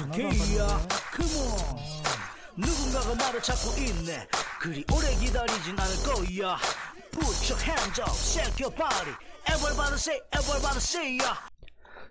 닥터케이야 컴온 누군가가 말을 찾고 있네 그리 오래 기다리진 않을 거야 Put your hands up, shake your body Everybody say, everybody say ya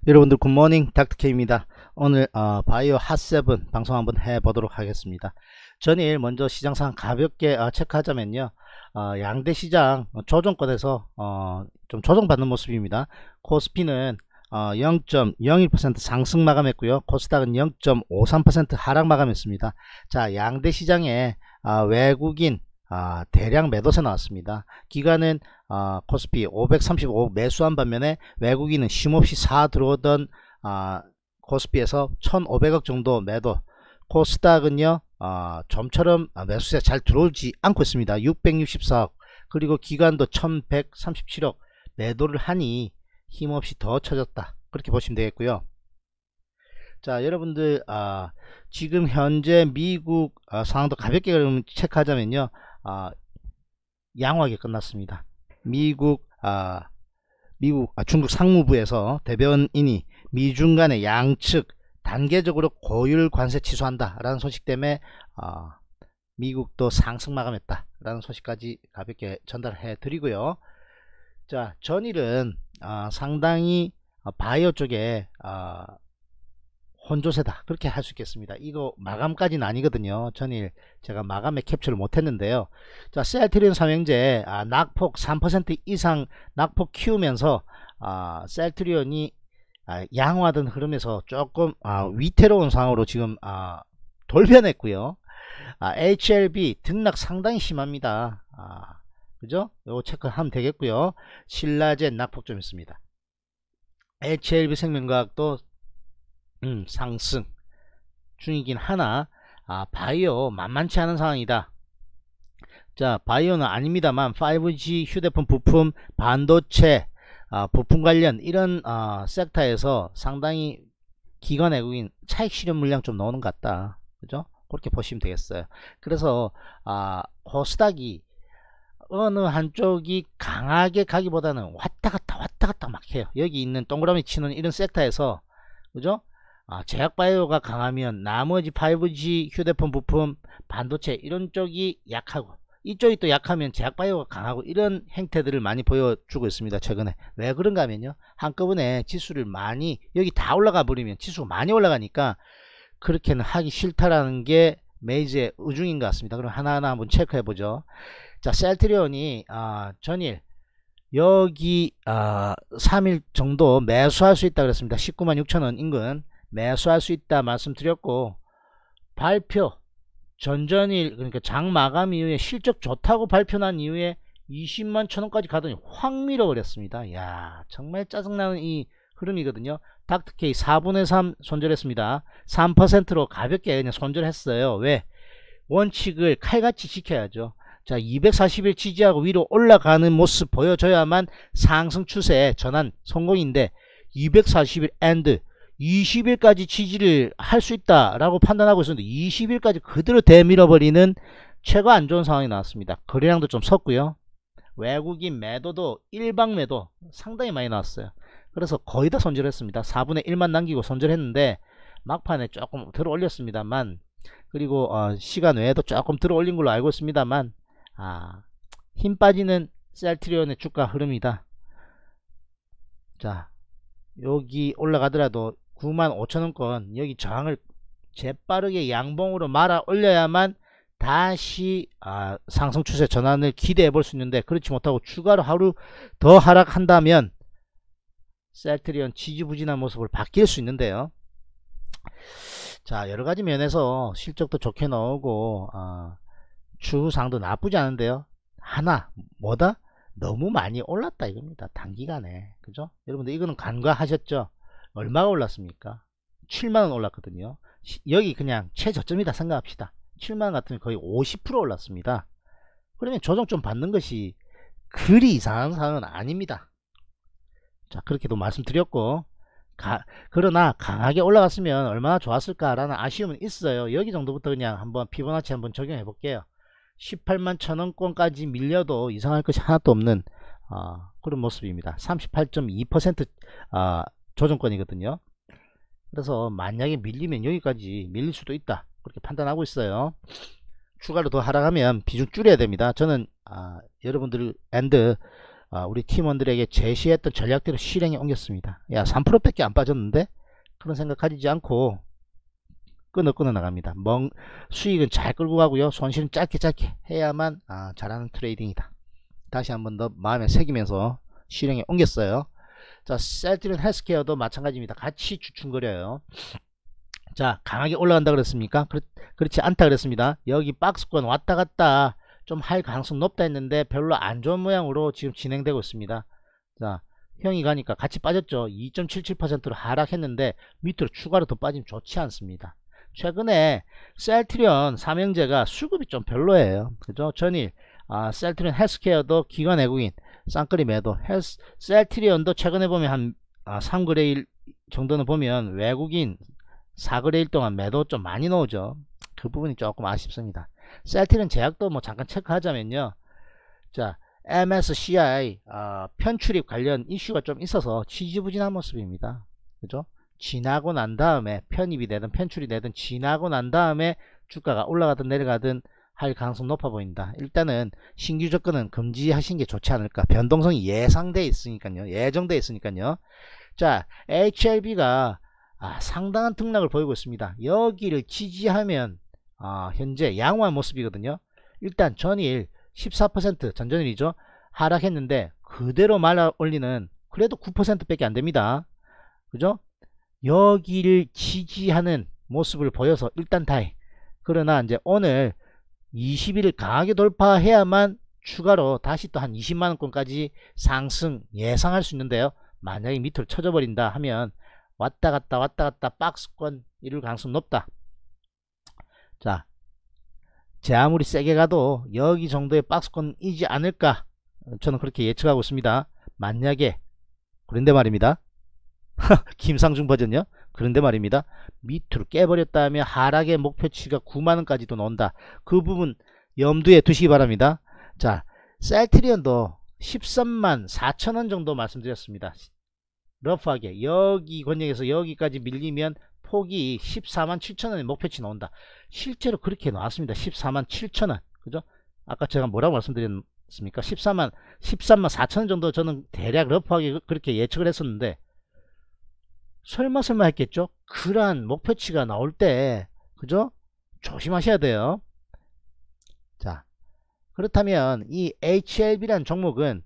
여러분들 굿모닝 닥터케입니다. 오늘 어, 바이오 핫세븐 방송 한번 해보도록 하겠습니다. 전일 먼저 시장 상황 가볍게 어, 체크하자면요. 어, 양대 시장 조정권에서 어, 좀 조정받는 모습입니다. 코스피는 어, 0.01% 상승 마감했고요. 코스닥은 0.53% 하락 마감했습니다. 자, 양대 시장에 어, 외국인 아, 대량 매도세 나왔습니다. 기간은 아, 코스피 535 매수한 반면에 외국인은 쉼없이 사 들어오던 아, 코스피에서 1500억 정도 매도 코스닥은요 아, 좀처럼 매수세 잘 들어오지 않고 있습니다. 664억 그리고 기간도 1137억 매도를 하니 힘없이 더 쳐졌다 그렇게 보시면 되겠고요. 자 여러분들 아, 지금 현재 미국 아, 상황도 가볍게 체크하자면요 아, 양호하게 끝났습니다. 미국 아, 미국 아, 중국 상무부에서 대변인이 미중 간의 양측 단계적으로 고율 관세 취소한다 라는 소식 때문에 아, 미국도 상승 마감했다 라는 소식까지 가볍게 전달해 드리고요 자 전일은 아, 상당히 바이오 쪽에 아, 혼조세다. 그렇게 할 수 있겠습니다. 이거 마감까지는 아니거든요. 전일 제가 마감에 캡처를 못했는데요. 자 셀트리온 삼형제 아, 낙폭 3% 이상 낙폭 키우면서 아, 셀트리온이 아, 양호하던 흐름에서 조금 아, 위태로운 상황으로 지금 아, 돌변했고요. 아, HLB 등락 상당히 심합니다. 아, 그죠? 요거 체크하면 되겠고요. 신라젠 낙폭 좀 있습니다. HLB 생명과학도 음, 상승 중이긴 하나. 아, 바이오 만만치 않은 상황이다. 자 바이오는 아닙니다만 5G 휴대폰 부품 반도체 아, 부품 관련 이런 아, 섹터에서 상당히 기관 외국인 차익 실현 물량 좀 나오는 것 같다. 그죠? 그렇게 보시면 되겠어요. 그래서 아, 코스닥이 어느 한쪽이 강하게 가기보다는 왔다 갔다 왔다 갔다 막 해요. 여기 있는 동그라미 치는 이런 섹터에서. 그죠? 아, 제약바이오가 강하면 나머지 5G 휴대폰 부품 반도체 이런 쪽이 약하고 이쪽이 또 약하면 제약바이오가 강하고 이런 행태들을 많이 보여주고 있습니다 최근에. 왜 그런가 하면요. 한꺼번에 지수를 많이 여기 다 올라가 버리면 지수가 많이 올라가니까 그렇게는 하기 싫다라는 게 메이즈의 의중인 것 같습니다. 그럼 하나하나 한번 체크해 보죠 자 셀트리온이 아, 전일 여기 아, 3일 정도 매수할 수 있다 그랬습니다. 19만 6천원 인근 매수할 수 있다 말씀드렸고 발표 전전일 그러니까 장 마감 이후에 실적 좋다고 발표난 이후에 20만 천원까지 가더니 확 밀어버렸습니다. 야 정말 짜증나는 이 흐름이거든요. 닥터케이 4분의 3 손절했습니다. 3%로 가볍게 그냥 손절했어요. 왜? 원칙을 칼같이 지켜야죠 자 240일 지지하고 위로 올라가는 모습 보여줘야만 상승 추세 전환 성공인데 240일 and 20일까지 지지를 할 수 있다라고 판단하고 있었는데 20일까지 그대로 되밀어버리는 최고 안 좋은 상황이 나왔습니다. 거래량도 좀 셌고요. 외국인 매도도 일방 매도 상당히 많이 나왔어요. 그래서 거의 다 손절했습니다. 4분의 1만 남기고 손절했는데 막판에 조금 들어 올렸습니다만 그리고 어, 시간 외에도 조금 들어 올린 걸로 알고 있습니다만 아, 힘 빠지는 셀트리온의 주가 흐름이다. 자 여기 올라가더라도 95,000원권 여기 저항을 재빠르게 양봉으로 말아 올려야만 다시 아, 상승 추세 전환을 기대해 볼 수 있는데 그렇지 못하고 추가로 하루 더 하락한다면 셀트리온 지지부진한 모습을 바뀔 수 있는데요 자 여러가지 면에서 실적도 좋게 나오고 아, 추상도 나쁘지 않은데요. 하나 뭐다? 너무 많이 올랐다 이겁니다. 단기간에. 그죠? 여러분들 이거는 간과하셨죠? 얼마가 올랐습니까? 7만원 올랐거든요. 여기 그냥 최저점이다 생각합시다. 7만원 같으면 거의 50% 올랐습니다. 그러면 조정 좀 받는 것이 그리 이상한 상황은 아닙니다. 자 그렇게도 말씀드렸고 가, 그러나 강하게 올라갔으면 얼마나 좋았을까 라는 아쉬움은 있어요. 여기 정도부터 그냥 한번 피보나치 한번 적용해 볼게요 18만 천원권까지 밀려도 이상할 것이 하나도 없는 어, 그런 모습입니다 38.2% 어, 조정권이거든요 그래서 만약에 밀리면 여기까지 밀릴 수도 있다. 그렇게 판단하고 있어요. 추가로 더 하락하면 비중 줄여야 됩니다. 저는 아, 여러분들 and 아, 우리 팀원들에게 제시했던 전략대로 실행에 옮겼습니다. 야 3%밖에 안 빠졌는데 그런 생각 가지지 않고 끊어 끊어 나갑니다. 멍 수익은 잘 끌고 가고요. 손실은 짧게 짧게 해야만 아, 잘하는 trading이다. 다시 한번 더 마음에 새기면서 실행에 옮겼어요. 자, 셀트린 헬스케어도 마찬가지입니다. 같이 주춤거려요. 자, 강하게 올라간다 그랬습니까? 그렇, 그렇지 않다 그랬습니다. 여기 박스권 왔다 갔다 좀 할 가능성 높다 했는데 별로 안 좋은 모양으로 지금 진행되고 있습니다. 자, 형이 가니까 같이 빠졌죠. 2.77%로 하락했는데 밑으로 추가로 더 빠지면 좋지 않습니다. 최근에 셀트리온 삼형제가 수급이 좀 별로예요. 그죠? 전일 아, 셀트리온 헬스케어도 기관 외국인 쌍끌이 매도 헬스, 셀트리온도 최근에 보면 한 아, 3거래일 정도는 보면 외국인 4거래일 동안 매도 좀 많이 나오죠. 그 부분이 조금 아쉽습니다. 셀트리온 제약도 뭐 잠깐 체크하자면요. 자, MSCI 어, 편출입 관련 이슈가 좀 있어서 지지부진한 모습입니다. 그죠? 지나고 난 다음에 편입이 되든 편출이 되든 지나고 난 다음에 주가가 올라가든 내려가든 할 가능성 높아 보인다. 일단은 신규 접근은 금지하신 게 좋지 않을까. 변동성이 예상돼 있으니까요. 예정돼 있으니까요. 자, HLB가 아, 상당한 등락을 보이고 있습니다. 여기를 지지하면 아, 현재 양호한 모습이거든요. 일단 전일 14% 전전일이죠. 하락했는데 그대로 말아 올리는 그래도 9% 밖에 안 됩니다. 그죠? 여기를 지지하는 모습을 보여서 일단 다행. 그러나 이제 오늘 20일을 강하게 돌파해야만 추가로 다시 또 한 20만원권까지 상승 예상할 수 있는데요. 만약에 밑으로 쳐져 버린다 하면 왔다 갔다 왔다 갔다 박스권 이룰 가능성 높다. 자, 제 아무리 세게 가도 여기 정도의 박스권이지 않을까 저는 그렇게 예측하고 있습니다. 만약에 그런데 말입니다. 김상중 버전요. 그런데 말입니다. 밑으로 깨버렸다 면 하락의 목표치가 9만원까지도 나온다. 그 부분 염두에 두시기 바랍니다. 자, 셀트리온도 13만 4천원 정도 말씀드렸습니다. 러프하게 여기 권역에서 여기까지 밀리면 폭이 14만 7천원의 목표치 나온다. 실제로 그렇게 나왔습니다. 14만 7천원. 그죠? 아까 제가 뭐라고 말씀드렸습니까? 14만 13만 4천원 정도 저는 대략 러프하게 그렇게 예측을 했었는데 설마 설마 했겠죠? 그러한 목표치가 나올 때 그죠? 조심하셔야 돼요. 자 그렇다면 이 HLB라는 종목은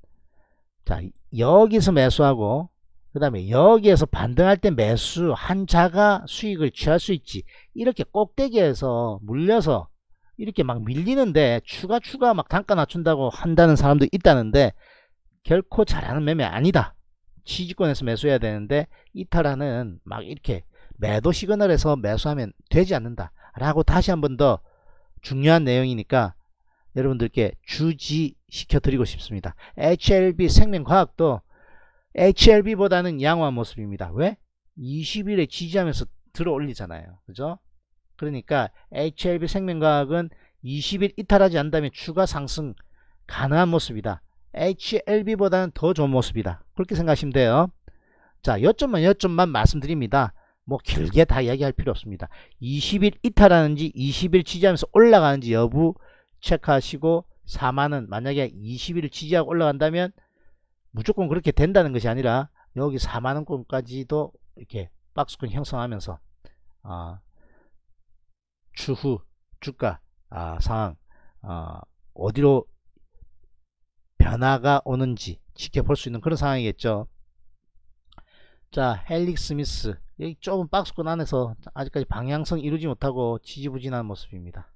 자 여기서 매수하고 그 다음에 여기에서 반등할 때 매수 한 자가 수익을 취할 수 있지 이렇게 꼭대기에서 물려서 이렇게 막 밀리는데 추가 추가 막 단가 낮춘다고 한다는 사람도 있다는데 결코 잘하는 매매 아니다 지지권에서 매수해야 되는데 이탈하는 막 이렇게 매도 시그널에서 매수하면 되지 않는다 라고 다시 한 번 더 중요한 내용이니까 여러분들께 주지시켜 드리고 싶습니다 HLB 생명과학도 HLB보다는 양호한 모습입니다 왜? 20일에 지지하면서 들어 올리잖아요 그죠? 그러니까 HLB 생명과학은 20일 이탈하지 않다면 추가 상승 가능한 모습이다 HLB보다는 더 좋은 모습이다. 그렇게 생각하시면 돼요. 자, 여점만 여점만 말씀드립니다. 뭐 길게 다 이야기할 필요 없습니다. 20일 이탈하는지 20일 지지하면서 올라가는지 여부 체크하시고 4만원 만약에 20일을 지지하고 올라간다면 무조건 그렇게 된다는 것이 아니라 여기 4만원권까지도 이렇게 박스권 형성하면서 어, 추후 주가 아, 상황 어, 어디로 변화가 오는지 지켜볼 수 있는 그런 상황이겠죠. 자, 헬릭 스미스. 여기 조금 박스권 안에서 아직까지 방향성 이루지 못하고 지지부진한 모습입니다.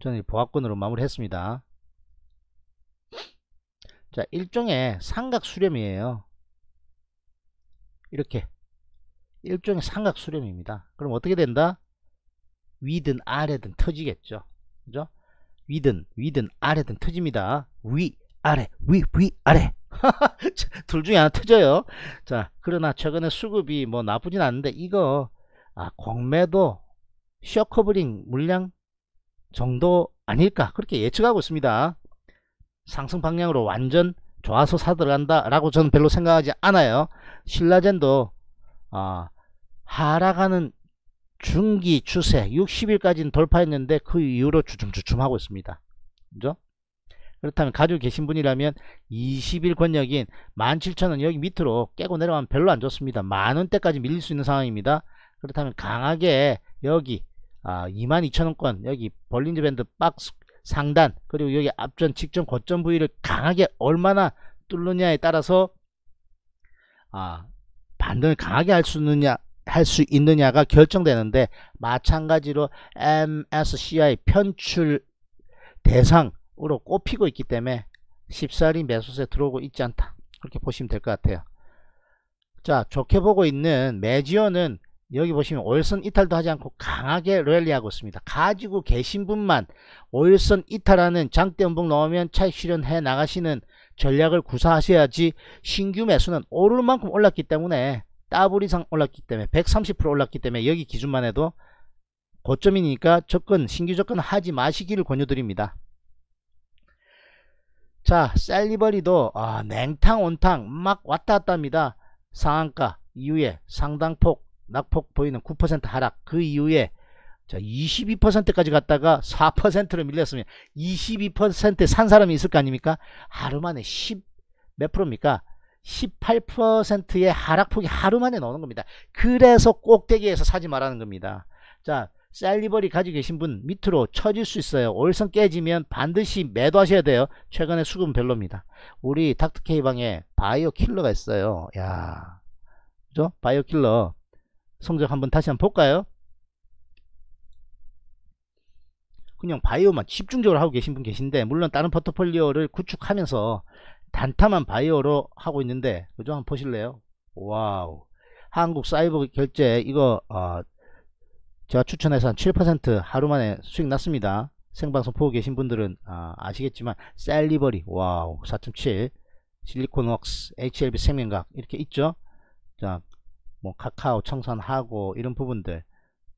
저는 보합권으로 마무리했습니다. 자, 일종의 삼각 수렴이에요. 이렇게 일종의 삼각 수렴입니다. 그럼 어떻게 된다? 위든 아래든 터지겠죠. 그죠? 위든 위든 아래든 터집니다. 위 아래 위 위 아래 둘 중에 하나 터져요. 자 그러나 최근에 수급이 뭐 나쁘진 않은데 이거 아, 공매도 short covering 물량 정도 아닐까 그렇게 예측하고 있습니다. 상승 방향으로 완전 좋아서 사들어간다 라고 저는 별로 생각하지 않아요 신라젠도 어, 하락하는 중기 추세 60일까지는 돌파했는데 그 이후로 주춤주춤하고 있습니다. 그죠? 그렇다면 가지고 계신 분이라면 20일 권역인 17,000원 여기 밑으로 깨고 내려가면 별로 안 좋습니다. 만원대까지 밀릴 수 있는 상황입니다. 그렇다면 강하게 여기 아, 22,000원권 여기 볼린저 밴드 박스 상단 그리고 여기 앞전 직전 고점 부위를 강하게 얼마나 뚫느냐에 따라서 아, 반등을 강하게 할 수 있느냐 할 수 있느냐가 결정되는데 마찬가지로 MSCI 편출 대상으로 꼽히고 있기 때문에 쉽사리 매수세 들어오고 있지 않다 그렇게 보시면 될 것 같아요 자 좋게 보고 있는 매지어는 여기 보시면 오일선 이탈도 하지 않고 강하게 랠리하고 있습니다. 가지고 계신 분만 오일선 이탈하는 장대 음봉 넣으면 차익 실현해 나가시는 전략을 구사하셔야지 신규 매수는 오를 만큼 올랐기 때문에 더블 이상 올랐기 때문에 130% 올랐기 때문에 여기 기준만 해도 고점이니까 접근 신규 접근 하지 마시기를 권유드립니다. 자 셀리버리도 아, 냉탕 온탕 막 왔다 갔다 합니다. 상한가 이후에 상당폭 낙폭 보이는 9% 하락 그 이후에 자 22%까지 갔다가 4%로 밀렸으면 22%산 사람이 있을 거 아닙니까 하루 만에 10 몇 프로입니까 18%의 하락폭이 하루 만에 나오는 겁니다. 그래서 꼭대기에서 사지 말라는 겁니다. 자 셀리버리 가지고 계신 분 밑으로 쳐질 수 있어요. 오일선 깨지면 반드시 매도하셔야 돼요. 최근에 수급은 별로입니다. 우리 닥터케이방에 바이오 킬러가 있어요. 야 그죠? 바이오 킬러. 성적 한번 다시 한번 볼까요? 그냥 바이오만 집중적으로 하고 계신 분 계신데 물론 다른 포트폴리오를 구축하면서 단타만 바이오로 하고 있는데 그죠? 한번 보실래요? wow 한국 사이버 결제 이거 어, 제가 추천해서 한 7% 하루 만에 수익 났습니다. 생방송 보고 계신 분들은 아, 아시겠지만 셀리버리 wow 4.7 실리콘웍스 HLB 생명각 이렇게 있죠. 자뭐 카카오 청산하고 이런 부분들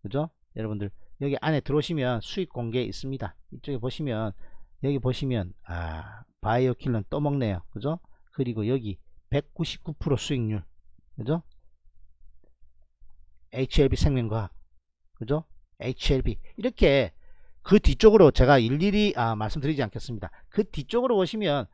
그죠 여러분들 여기 안에 들어오시면 수익 공개 있습니다 이쪽에 보시면 여기 보시면 아 바이오 킬러는 또 먹네요. 그죠? 그리고 여기 199% 수익률. 그죠? HLB 생명과학. 그죠? HLB 이렇게 그 뒤쪽으로 제가 일일이 아, 말씀드리지 않겠습니다. 그 뒤쪽으로 보시면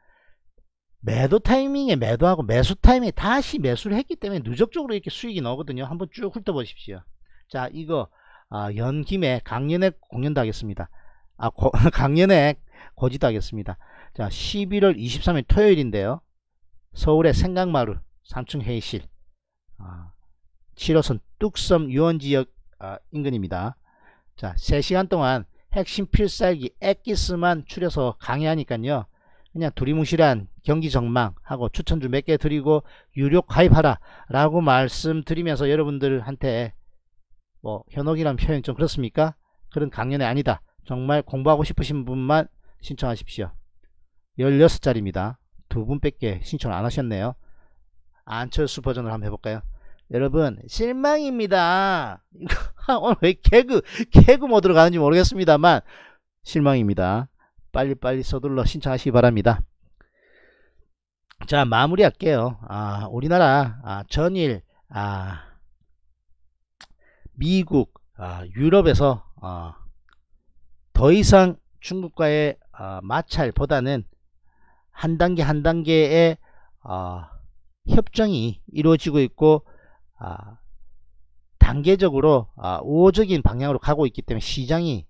매도 타이밍에 매도하고 매수 타이밍에 다시 매수를 했기 때문에 누적적으로 이렇게 수익이 나오거든요. 한번 쭉 훑어보십시오. 자, 이거 아, 연김에 강연액 공연도 하겠습니다. 아, 고, 강연액 고지도 하겠습니다. 자, 11월 23일 토요일인데요. 서울의 생강마루 3층 회의실 아, 7호선 뚝섬 유원지역 아, 인근입니다. 자, 3시간 동안 핵심 필살기 엑기스만 추려서 강의하니까요. 그냥 두리뭉실한 경기 전망하고 추천주 몇개 드리고 유료 가입하라 라고 말씀드리면서 여러분들한테 뭐 현혹이란 표현 좀 그렇습니까? 그런 강연이 아니다. 정말 공부하고 싶으신 분만 신청하십시오. 16자리입니다. 두 분밖에 신청 안 하셨네요. 안철수 버전을 한번 해볼까요? 여러분 실망입니다. 오늘 왜 개그 개그 모드로 가는지 모르겠습니다만 실망입니다. 빨리빨리 서둘러 신청하시기 바랍니다. 자 마무리 할게요. 아, 우리나라 아, 전일 아, 미국 아, 유럽에서 아, 더 이상 중국과의 아, 마찰보다는 한 단계 한 단계의 아, 협정이 이루어지고 있고 아, 단계적으로 아, 우호적인 방향으로 가고 있기 때문에 시장이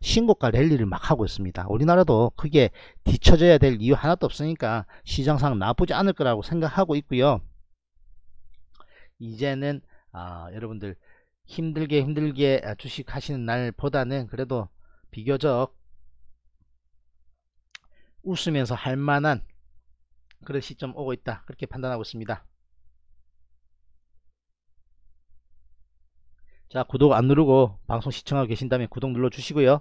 신고가 랠리를 막 하고 있습니다. 우리나라도 그게 뒤쳐져야 될 이유 하나도 없으니까 시장상 나쁘지 않을 거라고 생각하고 있고요. 이제는 아, 여러분들 힘들게 힘들게 주식 하시는 날보다는 그래도 비교적 웃으면서 할 만한 그런 시점 오고 있다. 그렇게 판단하고 있습니다. 자 구독 안 누르고 방송 시청하고 계신다면 구독 눌러 주시고요.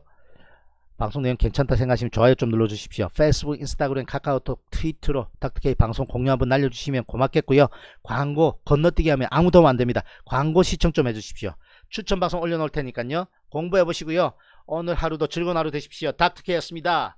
방송 내용 괜찮다 생각하시면 좋아요 좀 눌러 주십시오. 페이스북 인스타그램 카카오톡 트위터로 닥터케이 방송 공유 한번 날려주시면 고맙겠고요. 광고 건너뛰기 하면 아무 도움 안됩니다. 광고 시청 좀 해주십시오. 추천 방송 올려놓을 테니까요. 공부해 보시고요. 오늘 하루도 즐거운 하루 되십시오. 닥터케이였습니다